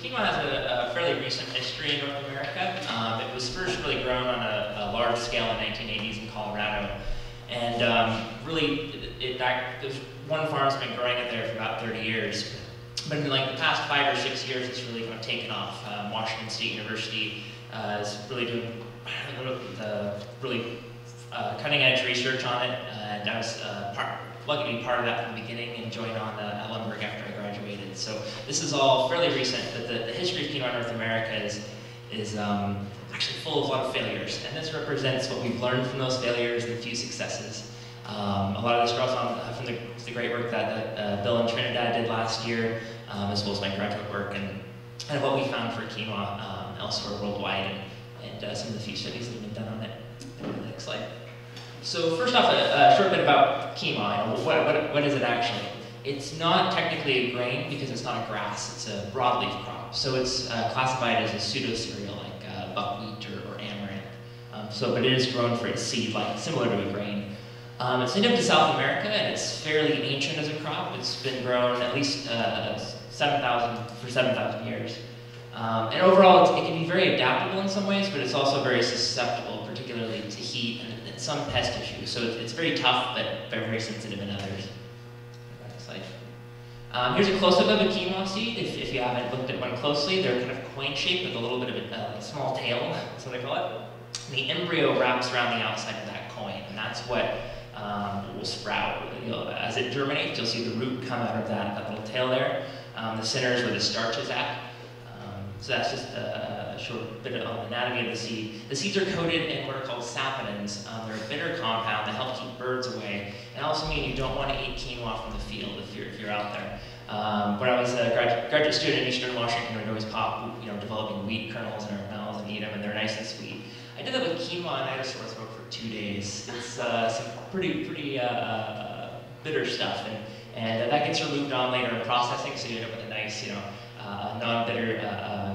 quinoa has a, a, fairly recent history in North America. Um, it was first really grown on a, a, large scale in the 1980s in Colorado. And um, really, it, there's one farm's been growing it there for about 30 years. But in like the past five or six years, it's really kind of taken off. Um, Washington State University uh, is really doing the really uh, cutting edge research on it. and I was uh, part, lucky to be part of that from the beginning and joined on uh, at Lumberg after. So this is all fairly recent, but the, the history of quinoa in North America is, is um, actually full of a lot of failures. And this represents what we've learned from those failures and a few successes. Um, a lot of this draws on uh, from the, the, great work that, uh, Bill and Trinidad did last year, um, as well as my graduate work, and kind of what we found for quinoa um, elsewhere worldwide, and, and uh, some of the few studies that have been done on it. Next slide. So first off, a, a short bit about quinoa. What, what, what is it actually? It's not technically a grain because it's not a grass. It's a broadleaf crop. So it's uh, classified as a pseudo-cereal like uh, buckwheat or, or amaranth. Um, so, but it is grown for its seed, like similar to a grain. Um, it's native to South America, and it's fairly ancient as a crop. It's been grown at least uh, 7,000 for 7,000 years. Um, and overall, it can be very adaptable in some ways, but it's also very susceptible, particularly to heat and, and some pest issues. So it's, very tough, but very sensitive in others. Um, here's a close-up of a quinoa seed. If, if, you haven't looked at one closely, they're kind of coin-shaped with a little bit of a uh, small tail, that's what they call it. The embryo wraps around the outside of that coin, and that's what um, will sprout. You'll, as it germinates, you'll see the root come out of that, that little tail there. Um, the center is where the starch is at. Um, so that's just a, a, short bit of anatomy of the seed. The seeds are coated in what are called saponins. Um, they're a bitter compound that help keep birds away, and also mean you don't want to eat quinoa from the field if you're, if you're out there. Um, when I was a graduate, graduate student in Eastern Washington, we'd always pop, you know, developing wheat kernels in our mouths and eat them, and they're nice and sweet. I did that with quinoa and I had a sore throat for two days. It's uh, some pretty, pretty uh, uh bitter stuff, and and uh, that gets removed on later in processing, so you end up with a nice, you know, uh, non-bitter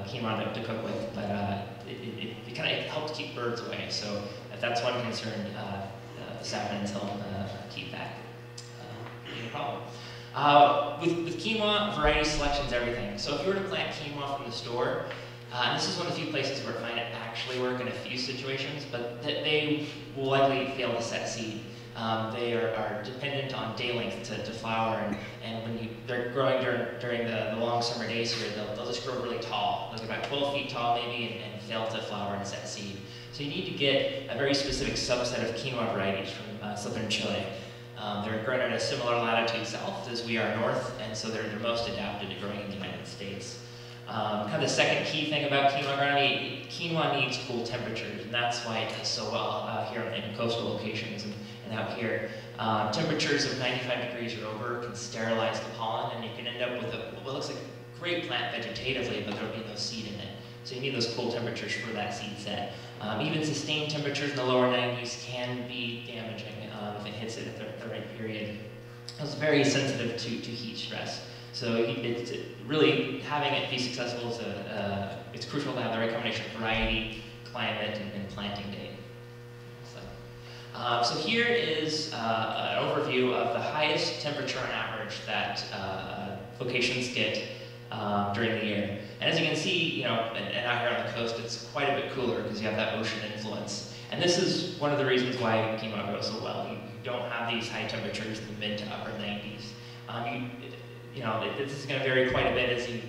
uh, uh quinoa to, to, cook with. But uh, it, it, it kind of helps keep birds away. So if that's one concern, uh, the saponins help keep that being a problem. with, with quinoa, variety selections, everything. So if you were to plant quinoa from the store, uh, this is one of the few places where I find it actually work in a few situations, but th they will likely fail to set seed. Um, they are, are, dependent on day length to, to flower, and, and, when you, they're growing during, during the, the long summer days here, they'll, they'll just grow really tall, like about 12 feet tall maybe, and, and, fail to flower and set seed. So you need to get a very specific subset of quinoa varieties from uh, southern Chile. Um, they're grown at a similar latitude south as we are north, and so they're, they're most adapted to growing in the United States. Um, kind of the second key thing about quinoa growing, quinoa needs cool temperatures, and that's why it does so well uh, here in coastal locations. And and out here. Um, temperatures of 95 degrees or over can sterilize the pollen, and you can end up with a, what looks like a great plant vegetatively, but there'll be no seed in it. So you need those cool temperatures for that seed set. Um, even sustained temperatures in the lower 90s can be damaging um, if it hits it at the, the, right period. It's very sensitive to, to heat stress. So it's really having it be successful is a, uh, it's crucial to have the right combination of variety, climate, and, and planting date. Uh, so here is uh, an overview of the highest temperature on average that uh, locations get um, during the year. And as you can see, you know, and, and, out here on the coast, it's quite a bit cooler because you have that ocean influence. And this is one of the reasons why quinoa grows so well. You, don't have these high temperatures in the mid to upper 90s. Um, you, you know, it, this is going to vary quite a bit as you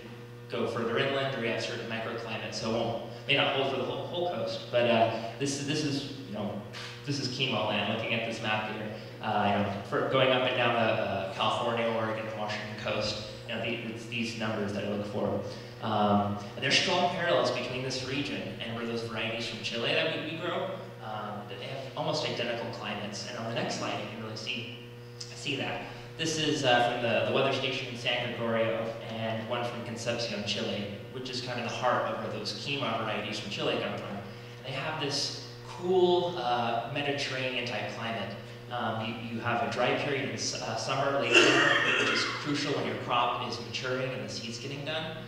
go further inland or you have certain microclimates, so it won't, may not hold for the whole, whole coast. But uh, this, this is, you know, this is chemo land, looking at this map here. Uh, you know, for going up and down the uh, California, Oregon, Washington coast, you know, the, it's these numbers that I look for. Um, there's strong parallels between this region and where those varieties from Chile that we, we grow, um, they have almost identical climates. And on the next slide, you can really see, see that. This is uh, from the, the weather station in San Gregorio and one from Concepcion, Chile, which is kind of the heart of where those quinoa varieties from Chile come from. They have this cool uh, Mediterranean type climate. Um, you, you, have a dry period in uh, summer, late summer, which is crucial when your crop is maturing and the seed's getting done,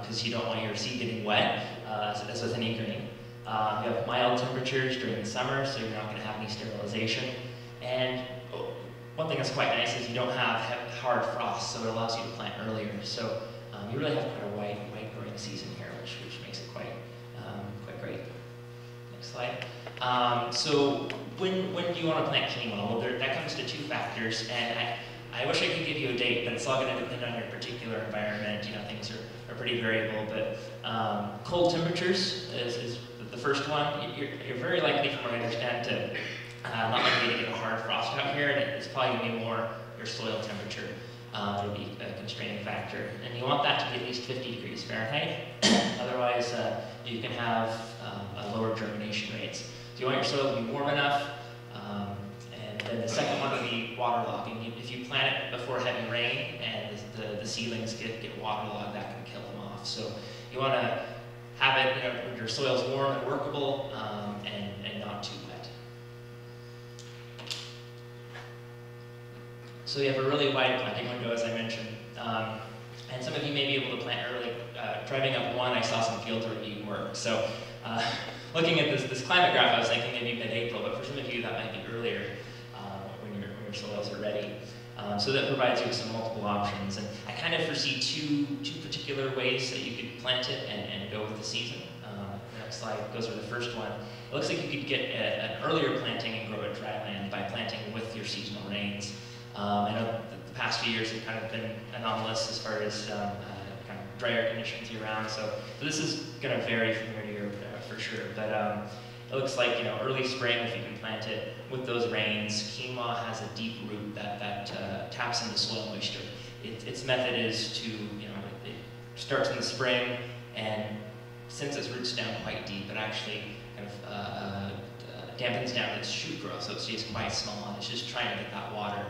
because um, you don't want your seed getting wet, uh, so that's with any grain. Um, you have mild temperatures during the summer, so you're not going to have any sterilization. And oh, one thing that's quite nice is you don't have hard frost, so it allows you to plant earlier. So um, you really have quite a wide, wide growing season. So when, when do you want to plant quinoa? Well, there, that comes to two factors, and I, I wish I could give you a date, but it's all going to depend on your particular environment. You know, things are, are pretty variable, but um, cold temperatures is, is, the first one. You're, you're, very likely, from what I understand, to uh, not likely to get a hard frost out here, and it's probably going to be more your soil temperature. Uh, will be a constraining factor. And you want that to be at least 50 degrees Fahrenheit. Otherwise, uh, you can have um, lower germination rates. So you want your soil to be warm enough, And then the second one would be waterlogging. If you plant it before heavy rain and the, the seedlings get, get waterlogged, that can kill them off. So you want to have it, you know, your soil's warm and workable um, and, and not too wet. So you have a really wide planting window, as I mentioned. Um, and some of you may be able to plant early. Uh, driving up one, I saw some where you work. So uh, looking at this, this climate graph, I was thinking maybe mid-April, but for some of you that might be earlier when your soils are ready. Um, so that provides you with some multiple options. And I kind of foresee two, two particular ways that you could plant it and, and go with the season. Um, next slide goes over the first one. It looks like you could get a, an earlier planting and grow it dry land by planting with your seasonal rains. Um, I know the, past few years have kind of been anomalous as far as um, uh, kind of drier conditions year round. So, so this is going to vary from year to year uh, for sure. But um, it looks like, you know, early spring, if you can plant it with those rains, quinoa has a deep root that, that uh, taps into soil moisture. It, its method is to, you know, it, it, starts in the spring, and since its roots down quite deep, it actually kind of uh, uh, dampens down its shoot growth, so it stays quite small, and it's just trying to get that water.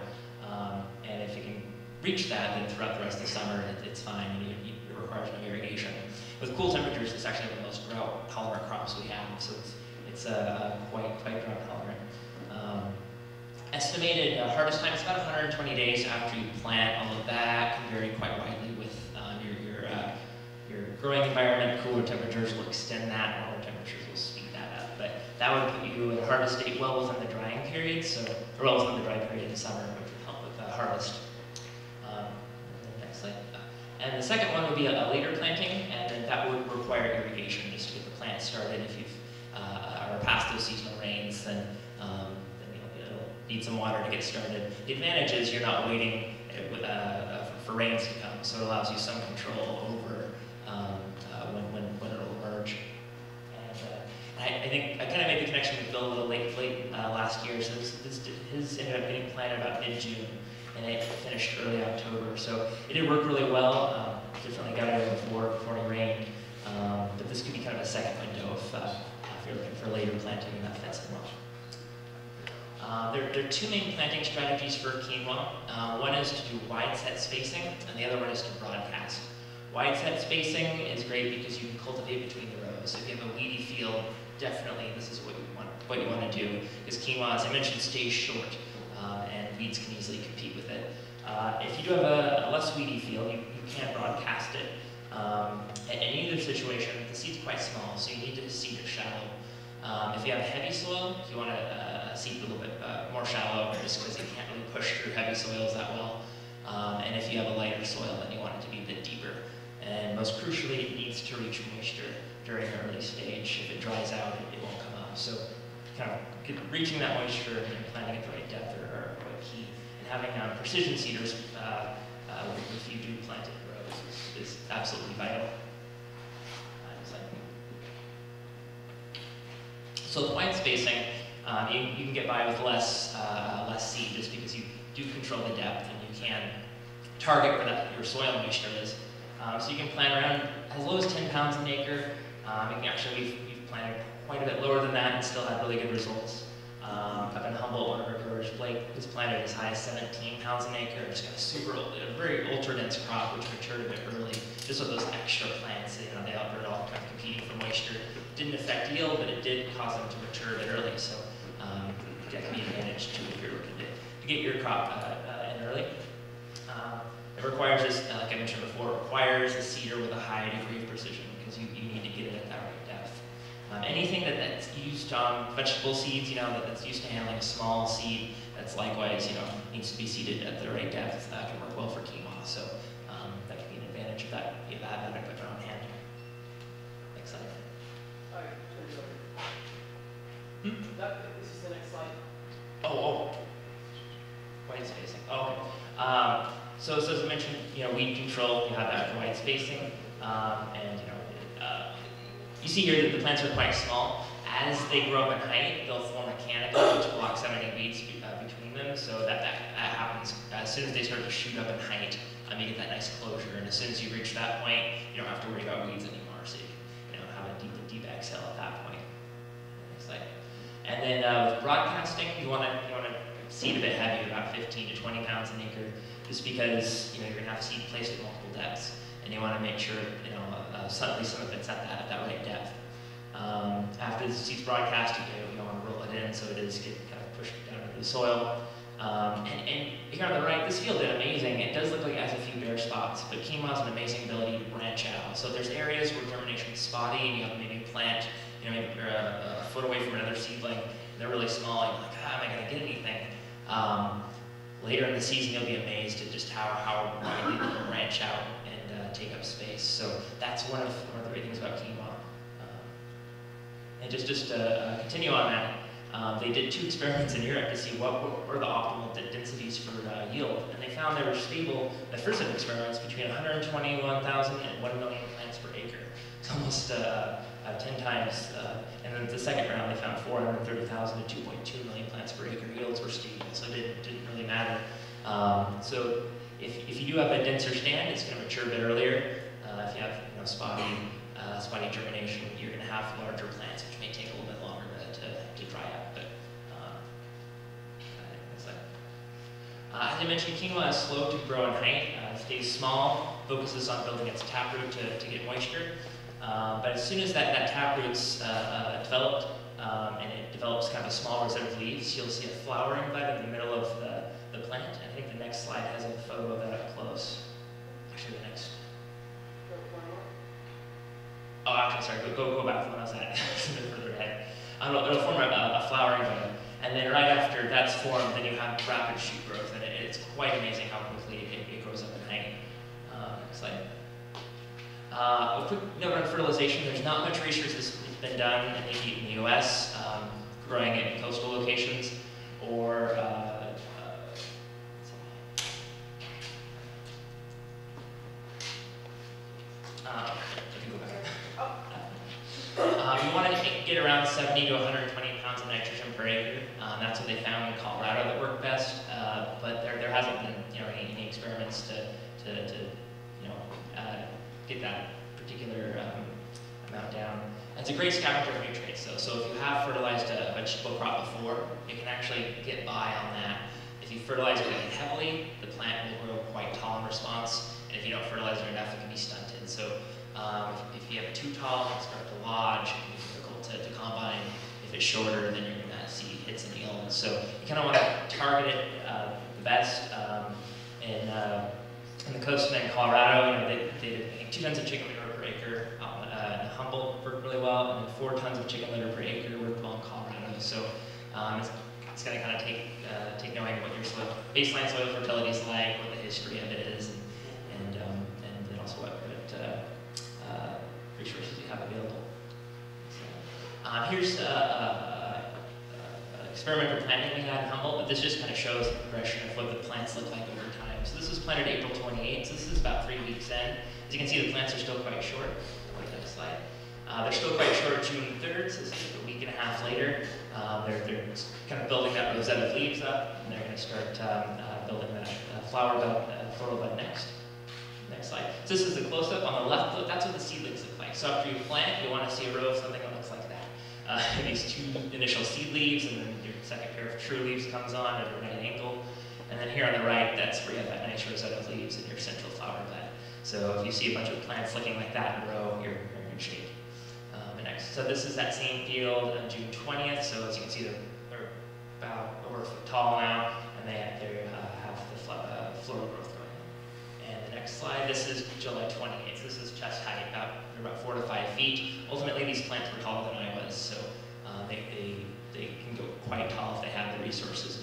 Um, and if it can reach that, then throughout the rest of the summer, it, it's fine, it, it requires no irrigation. With cool temperatures, it's actually the most drought-tolerant crops we have, so it's it's uh, quite, quite drought tolerant. Um, estimated uh, harvest time is about 120 days after you plant, although that can vary quite widely with um, your, your, uh, your growing environment. Cooler temperatures will extend that, warmer temperatures will speed that up. But that would put you a harvest date well within the drying period, so, or well within the dry period in summer, which would help with the harvest. Um, next slide. And the second one would be a, a later planting, that would require irrigation just to get the plant started if you've or past those seasonal rains, then, um, then you will need some water to get started. The advantage is you're not waiting uh, uh, for rains to come, so it allows you some control over um, uh, when, when, when it'll emerge. And, uh, I, I, think I kind of made the connection with Bill a little late, late uh, last year, so this, this, his ended up getting planted about mid-June and it finished early October. So it did work really well. Um, definitely got it before, before it rained. Um, but this could be kind of a second window if, uh, if you're looking for later planting in that fencing well. Uh, there, there, are two main planting strategies for quinoa. Uh, one is to do wide set spacing, and the other one is to broadcast. Wide set spacing is great because you can cultivate between the rows. If you have a weedy field, definitely this is what you want, what you want to do. Because quinoa, as I mentioned, stays short, uh, and weeds can easily compete with it. Uh, if you do have a, a less weedy field, you, you can broadcast it. Um, in either situation, the seed's quite small, so you need to seed it shallow. Um, if you have heavy soil, you want to uh, seed a little bit uh, more shallow, just because you can't really push through heavy soils that well. Um, and if you have a lighter soil, then you want it to be a bit deeper. And most crucially, it needs to reach moisture during the early stage. If it dries out, it, it won't come up. So kind of reaching that moisture and planting at the right depth are, are quite key. And having um, precision seeders, uh, uh if you do plant it grows is absolutely vital. So the wide spacing, um, you, you, can get by with less, uh, less seed just because you do control the depth and you can target where that, your soil moisture is. Um, so you can plant around as low as 10 pounds an acre. Um, actually, we've, we've planted quite a bit lower than that and still had really good results. Um, up in Humboldt, one of our growers, Blake, was planted as high as 17 pounds an acre. It's got a super, a very ultra dense crop, which matured a bit early, just with those extra plants. You know, they all, were all kind of competing for moisture. Didn't affect yield, but it did cause them to mature a bit early. So um, an advantage too if you're looking to, to get your crop uh, uh, in early. Um, it requires, this, uh, like I mentioned before, requires a seeder with a high degree of precision because you, you need to get it at that right depth. Um, anything that, that's used on vegetable seeds, you know, that, that's used to handling a small seed, that's likewise, you know, needs to be seeded at the right depth. That can work well for quinoa. So um, that can be an advantage of that, if you have that equipment on hand. Next slide. Hmm? That, this is the next slide. Oh, oh. Wide spacing. Oh, okay. Um, so, so as I mentioned, you know, weed control, you have that for wide spacing, um, and you know, you see here that the plants are quite small. As they grow up in height, they'll form a canopy which blocks out any weeds uh, between them. So that, that, that happens as soon as they start to shoot up in height. Um, you get that nice closure, and as soon as you reach that point, you don't have to worry about weeds anymore. So you, know, have a deep, deep exhale at that point. Next slide. And then uh, with broadcasting, you want to you want to seed a bit heavier, about 15 to 20 pounds an acre, just because you know you're going to have seed placed at multiple depths, and you want to make sure you know uh, suddenly some of it's at that at that right depth. Um, after the seed's broadcast, you, you want to roll it in, so it is get kind of pushed down into the soil. Um, and, and, here on the right, this field did amazing. It does look like it has a few bare spots, but quinoa has an amazing ability to branch out. So there's areas where germination is spotty, and you have maybe a plant, you know, maybe a, a foot away from another seedling, and they're really small, you're like, ah, am I going to get anything? Um, later in the season, you'll be amazed at just how, how widely they can branch out uh, take up space. So that's one of, one of the great things about quinoa. Um, and just, just to uh, continue on that, um, they did two experiments in Europe to see what, were the optimal densities for uh, yield, and they found they were stable, the first set of experiments, between 121,000 and 1 million plants per acre. It's almost uh, uh, 10 times, uh, and then the second round they found 430,000 to 2.2 million plants per acre yields were stable, so it didn't, didn't really matter. Um, so if, if you do have a denser stand, it's going to mature a bit earlier. Uh, if you have you know, spotty, uh, spotty germination, you're going to have larger plants, which may take a little bit longer to, to, dry out. But um, uh, as I mentioned, quinoa is slow to grow in height. Uh, stays small, focuses on building its taproot to, to get moisture. Uh, but as soon as that, that taproot's uh, uh, developed um, and it develops kind of a small reserve of leaves, you'll see a flowering bud in the middle of the, the plant. I think the next slide has a photo of that up close. Actually, the next. Oh, actually, sorry, go, go, go back to when I was at, further ahead. Um, it'll, it'll form a, a, flowering bud, and then right after that's formed, then you have rapid shoot growth, and it, it's quite amazing how quickly it, it grows up in height. Uh, next slide. Uh, a quick note on fertilization, there's not much research been done in the, in the U.S. Um, growing it in coastal locations or uh, uh, uh, you want to get around 70 to 120 pounds of nitrogen per acre. Um, that's what they found in Colorado that worked best, uh, but there, there hasn't been you know any, any experiments to, to, to you know uh, get that particular um, amount down. It's a great scavenger of nutrients, so, so if you have fertilized a vegetable crop before, you can actually get by on that. If you fertilize it heavily, the plant will grow quite tall in response, and if you don't fertilize it enough, it can be stunted. So um, if, if, you have it too tall, it can start to lodge, it can be difficult to, to combine. If it's shorter, then you're going to see hits and illness. So you kind of want to target it uh, the best. Um, in, uh, in the coast and in Colorado, you know, they, they did I think, two tons of chicken manure per acre out uh, in Humboldt worked really well, and then four tons of chicken litter per acre worked well in Colorado. So um, it's, it's going to kind of take uh, take knowing what your soil, baseline soil fertility is like, what the history of it is, and and, um, and then also what, uh, uh resources you have available. So, uh, here's uh, experimental planting we had in Humboldt, but this just kind of shows the progression of what the plants look like over time. So this was planted April 28th, so this is about three weeks in. As you can see, the plants are still quite short. Next slide. Uh, they're still quite short June 3rd, so this is a week and a half later. Um, they're, they're kind of building that rosette of leaves up, and they're going to start um, uh, building that uh, flower bud, uh, floral bud next. Next slide. So this is the close-up on the left. Look, that's what the seedlings look like. So after you plant, you want to see a row of something that looks like that. Uh, these two initial seed leaves, and then your second pair of true leaves comes on at a right angle. And then here on the right, that's where you have that nice rosette of leaves in your central flower bud. So if you see a bunch of plants looking like that in a row, you're, you're in shape. Um, next, so this is that same field on June 20th. So as you can see, they're, they're about over a foot tall now, and they, they uh, have the fl uh, floral growth going on. And the next slide, this is July 28th. This is chest height, about, about four to five feet. Ultimately, these plants were taller than I was, so uh, they, they, they can go quite tall if they have the resources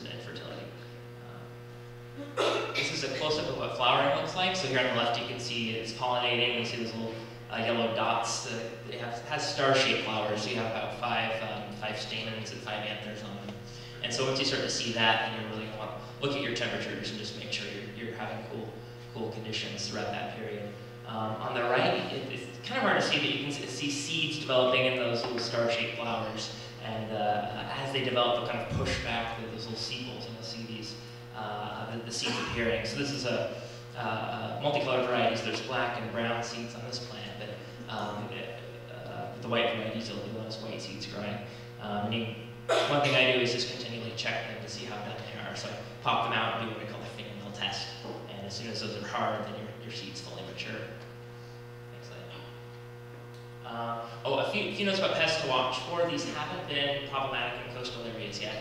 is a close-up of what flowering looks like. So here on the left, you can see it's pollinating. You see those little uh, yellow dots. The, it has, has star-shaped flowers. So you have about five, um, five stamens and five anthers on them. And so once you start to see that, then you really want to look at your temperatures and just make sure you're, you're having cool, cool conditions throughout that period. Um, on the right, it, it's kind of hard to see, but you can see seeds developing in those little star-shaped flowers. And uh, as they develop, they'll kind of push back those little sepals, and you'll uh, the, the, seeds appearing. So this is a uh, uh, multicolored varieties. There's black and brown seeds on this plant, but um, uh, the white varieties, you'll notice white seeds growing. Um, one thing I do is just continually check them to see how done they are. So I pop them out and do what I call the fingernail test. And as soon as those are hard, then your, your seed's fully mature. Uh, oh, a few, a few notes about pests to watch for. These haven't been problematic in coastal areas yet.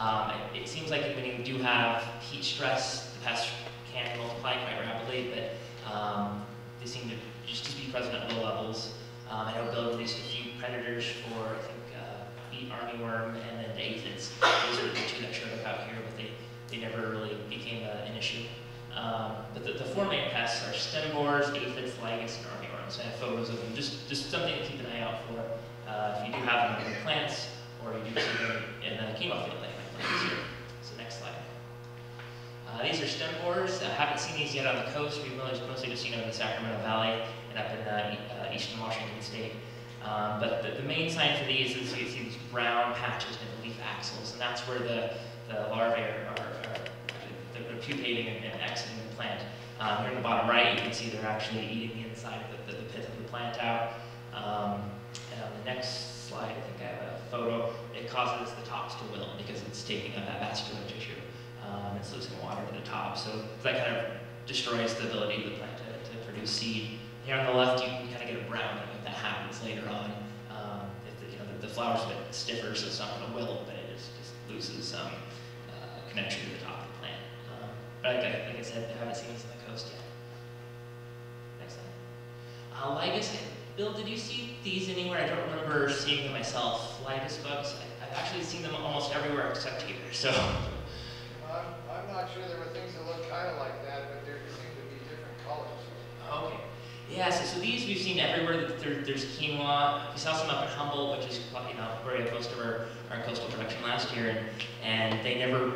Um, it, it, seems like when you do have heat stress, the pests can multiply quite rapidly, but um, they seem to just, just be present at low levels. Um, I know Bill released a few predators for, I think, beet armyworm and then the aphids. Those are the two that showed up out here, but they, they never really became an issue. Um, but the, the, four main pests are stem borers, aphids, lygus, and armyworms. I have photos of them, just, just something to keep an eye out for. Uh, if you do have them in plants, or you do see them in the quinoa field, like my plants here. So next slide. Uh, these are stem borers. I haven't seen these yet on the coast. We've mostly just seen them in the Sacramento Valley and up in uh, uh eastern Washington State. Um, but the, the, main sign for these is you see these brown patches in the leaf axils, and that's where the, the larvae are, are, are they're pupating and, and, exiting the plant. Um, here in the bottom right, you can see they're actually eating the inside of the, the, the pith of the plant out. Um, and on the next slide, I think I have a photo. It causes the tops to wilt because it's taking up that vascular tissue. Um, it's losing water to the top, so that kind of destroys the ability of the plant to, to produce seed. Here on the left, you kind of get a brown If that happens later on. Um, if the, you know, the, the, flower's a bit stiffer, so it's not going to wilt, but it just, just loses some uh, connection to the top of the plant. Um, but like I, like I said, I haven't seen this on the coast yet. Next slide. Uh, lygus, Bill, did you see these anywhere? I don't remember seeing them myself. Lygus bugs, I, have actually seen them almost everywhere except here, so. Sure there were things that look kind of like that, but there seem to be different colors. Okay. Yeah, so, so these we've seen everywhere. There, there's quinoa. We saw some up at Humboldt, which is you know very close to our, our coastal production last year, and, and they never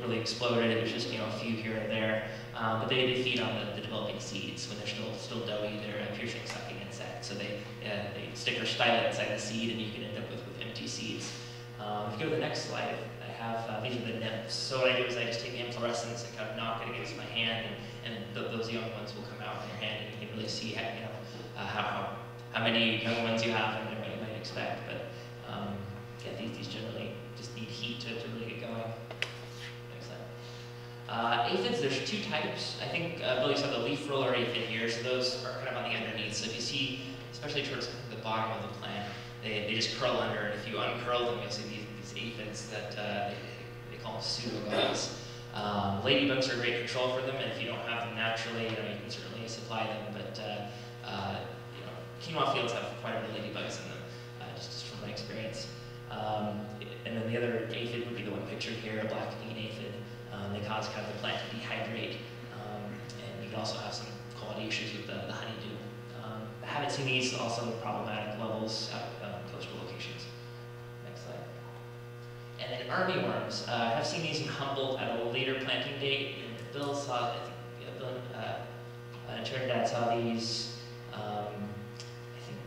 really exploded. It was just you know a few here and there. Um, but they, they feed on the, the, developing seeds when they're still still doughy. They're a piercing sucking insect, so they uh, they stick their stylet inside the seed, and you can end up with, with empty seeds. Um, if you go to the next slide, have uh, these are the nymphs. So what I do is I just take the inflorescence and kind of knock it against my hand, and, and th those young ones will come out in your hand, and you can really see how, you know, uh, how, how, many young ones you have and what you might expect. But um, yeah, these, these generally just need heat to, to really get going. Uh, aphids, there's two types. I think uh, Billy saw the leaf roller aphid here, so those are kind of on the underneath. So if you see, especially towards the bottom of the plant, they, they just curl under, and if you uncurl them, you'll see these that uh, they, they call them pseudogalls. Um, ladybugs are great control for them, and if you don't have them naturally, you know, you can certainly supply them. But uh, uh, you know, quinoa fields have quite a bit of ladybugs in them, uh, just, just, from my experience. Um, and then the other aphid would be the one pictured here, a black bean aphid. Um, they cause kind of the plant to dehydrate, um, and you can also have some quality issues with the, the honeydew. Um, I haven't these also problematic levels at um, coastal locations. And then armyworms. Uh, I have seen these in Humboldt at a later planting date. And Bill saw, I think, Bill uh, uh, Trinidad saw these, um, I think,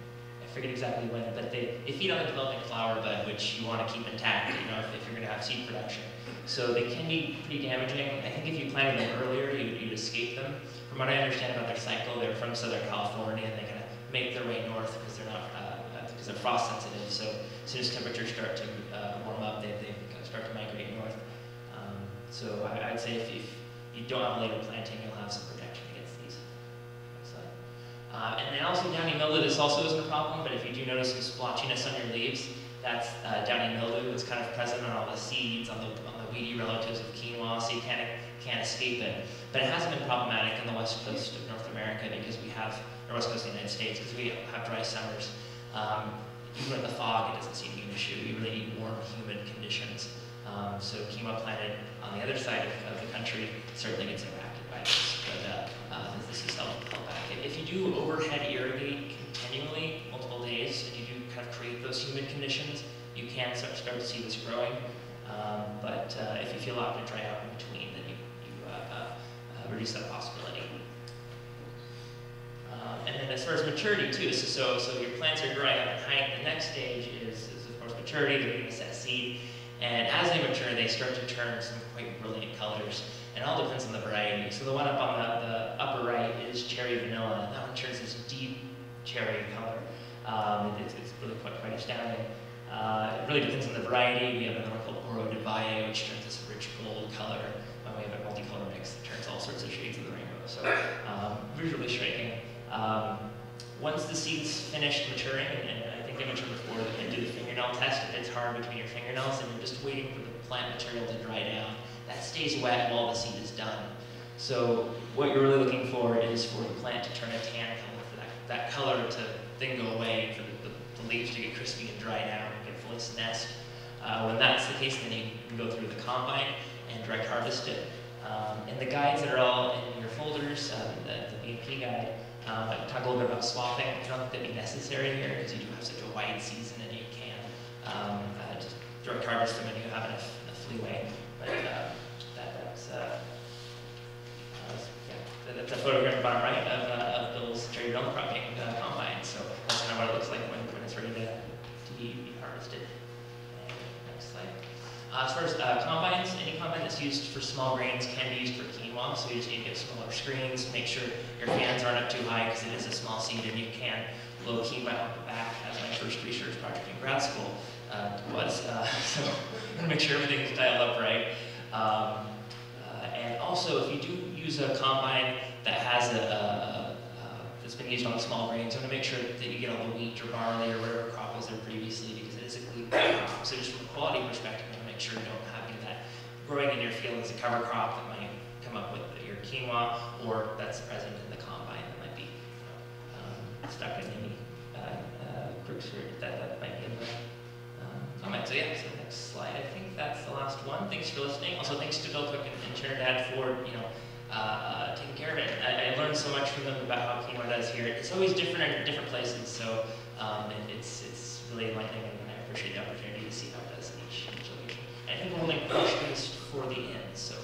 I forget exactly when, but they, they feed on the developing flower bud, which you want to keep intact, you know, if, if you're going to have seed production. So they can be pretty damaging. I think if you planted them earlier, you, you'd escape them. From what I understand about their cycle, they're from Southern California, and they kind of make their way north because they're not, uh, uh, because they're frost sensitive. So as soon as temperatures start to uh, warm up, they, they start to migrate north. Um, so I, would say if, if, you don't have later planting, you'll have some protection against these. Uh, and then also downy mildew, this also isn't a problem, but if you do notice some splotchiness on your leaves, that's uh, downy mildew. It's kind of present on all the seeds, on the, on the weedy relatives of quinoa, so you can't, can't escape it. But it hasn't been problematic in the west coast of North America because we have, or west coast of the United States, because we have dry summers. Um, even with the fog, it doesn't seem to be an issue. We really need warm, humid conditions. Um, so quinoa planted on the other side of, of, the country certainly gets impacted by this, but uh, uh, this is held back. If you do overhead irrigate continually, multiple days, and you do kind of create those humid conditions, you can start, start to see this growing. Um, but uh, if you feel out to dry out in between, then you, you uh, uh, uh, reduce that possibility. Um, and then as far as maturity too, so, so, so your plants are growing up in height. The next stage is, is of course maturity. They're going to set seed, and as they mature, they start to turn some quite brilliant colors. And it all depends on the variety. So the one up on the, the upper right is cherry vanilla. That one turns this deep cherry color. Um, it's, it's really quite quite astounding. Uh, it really depends on the variety. We have another called Oro de Valle, which turns this rich gold color. And we have a multicolor mix that turns all sorts of shades of the rainbow. So um, visually striking. Um, once the seeds finish maturing, and, and I think I mentioned before, can do the fingernail test if it's hard between your fingernails and you're just waiting for the plant material to dry down. That stays wet while the seed is done. So what you're really looking for is for the plant to turn a tan color, for that, that color to then go away, and for the, the, the leaves to get crispy and dry down and get fully senesced. Uh, when that's the case, then you can go through the combine and direct harvest it. Um, and the guides that are all in your folders, um, the, the BMP guide, um, I talk a little bit about swathing. I don't think that'd be necessary here because you do have such a wide season and you can um, uh, just direct harvest them when you have enough, enough leeway. But uh, that, that's, uh, uh, yeah, that- that's a photograph bottom right of, uh, of Bill's cherry dome cropping uh, combine. So that's kind of what it looks like when, when it's ready to, to be, be harvested. And next slide. As far as uh, combines, any combine that's used for small grains can be used for quinoa, so you just need to get smaller screens, make sure your fans aren't up too high because it is a small seed and you can blow quinoa out the back as my first research project in grad school uh, was. Uh, so make sure everything's dialed up right. Um, uh, and also, if you do use a combine that has a, a that's been used on small grains, you want to make sure that you get all the wheat or barley or whatever crop was there previously because it is a gluten crop. So just from a quality perspective, you want to make sure you don't have any of that growing in your field as a cover crop that might come up with your quinoa or that's present in the combine that might be um, stuck in any uh, uh, that, that might be in the um, comment. So yeah, so next slide. I think that's the last one. Thanks for listening. Also thanks to Bill Cook and, and Trinidad for, you know, uh, taking care of it. I, I learned so much from them about how quinoa does here. It's always different in different places, so um, it's it's really enlightening, and I appreciate the opportunity to see how it does in each, each location. I think we're holding questions for the end, so